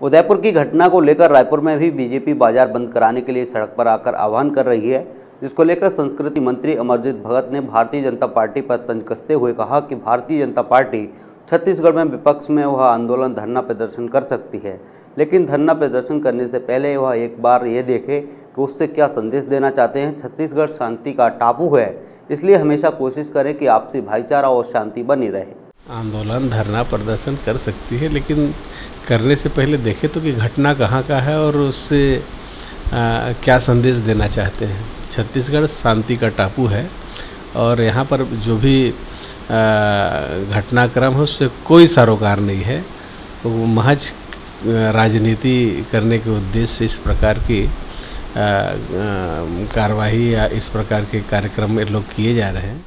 उदयपुर की घटना को लेकर रायपुर में भी बीजेपी बाज़ार बंद कराने के लिए सड़क पर आकर आह्वान कर रही है, जिसको लेकर संस्कृति मंत्री अमरजीत भगत ने भारतीय जनता पार्टी पर तंज कसते हुए कहा कि भारतीय जनता पार्टी छत्तीसगढ़ में विपक्ष में वह आंदोलन धरना प्रदर्शन कर सकती है, लेकिन धरना प्रदर्शन करने से पहले वह एक बार ये देखे कि उससे क्या संदेश देना चाहते हैं। छत्तीसगढ़ शांति का टापू है, इसलिए हमेशा कोशिश करें कि आपसी भाईचारा और शांति बनी रहे। आंदोलन धरना प्रदर्शन कर सकती है लेकिन करने से पहले देखें तो कि घटना कहाँ का है और उससे आ, क्या संदेश देना चाहते हैं। छत्तीसगढ़ शांति का टापू है और यहाँ पर जो भी घटनाक्रम है उससे कोई सरोकार नहीं है। वो महज राजनीति करने के उद्देश्य से इस प्रकार की कार्रवाई या इस प्रकार के कार्यक्रम में लोग किए जा रहे हैं।